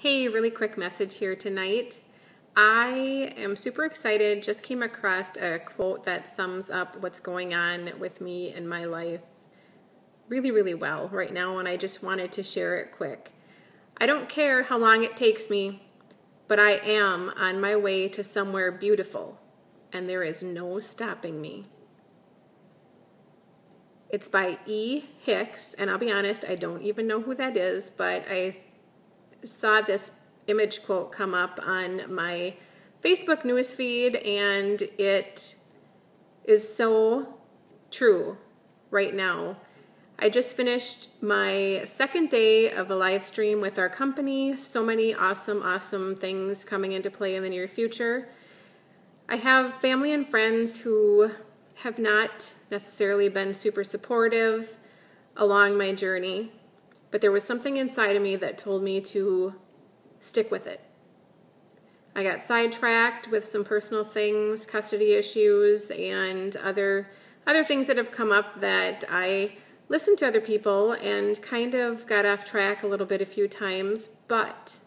Hey, really quick message here tonight. I am super excited. Just came across a quote that sums up what's going on with me in my life really, really well right now, and I just wanted to share it quick. I don't care how long it takes me, but I am on my way to somewhere beautiful, and there is no stopping me. It's by E. Hicks, and I'll be honest, I don't even know who that is, but I saw this image quote come up on my Facebook news feed, and it is so true right now. I just finished my second day of a live stream with our company. So many awesome, awesome things coming into play in the near future. I have family and friends who have not necessarily been super supportive along my journey but there was something inside of me that told me to stick with it. I got sidetracked with some personal things, custody issues, and other other things that have come up that I listened to other people and kind of got off track a little bit a few times, but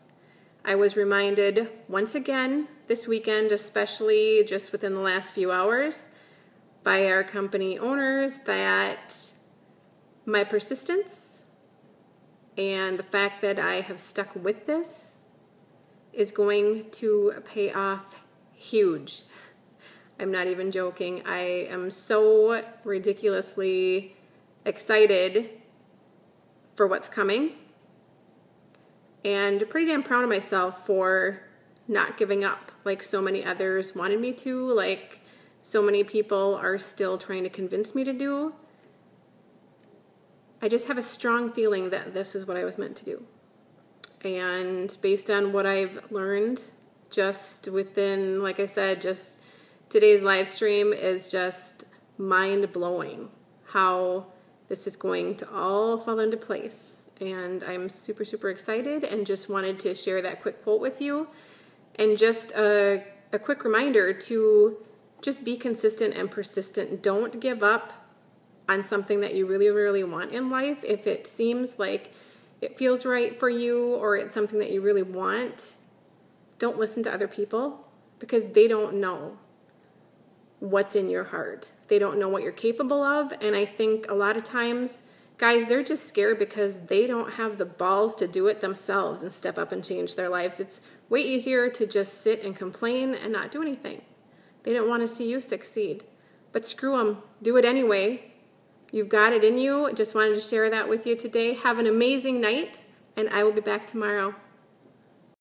I was reminded once again this weekend, especially just within the last few hours, by our company owners that my persistence and the fact that I have stuck with this is going to pay off huge. I'm not even joking. I am so ridiculously excited for what's coming and pretty damn proud of myself for not giving up like so many others wanted me to, like so many people are still trying to convince me to do. I just have a strong feeling that this is what I was meant to do. And based on what I've learned just within, like I said, just today's live stream is just mind blowing how this is going to all fall into place. And I'm super, super excited and just wanted to share that quick quote with you. And just a, a quick reminder to just be consistent and persistent. Don't give up on something that you really, really want in life, if it seems like it feels right for you or it's something that you really want, don't listen to other people because they don't know what's in your heart. They don't know what you're capable of. And I think a lot of times, guys, they're just scared because they don't have the balls to do it themselves and step up and change their lives. It's way easier to just sit and complain and not do anything. They don't want to see you succeed. But screw them, do it anyway You've got it in you. Just wanted to share that with you today. Have an amazing night, and I will be back tomorrow.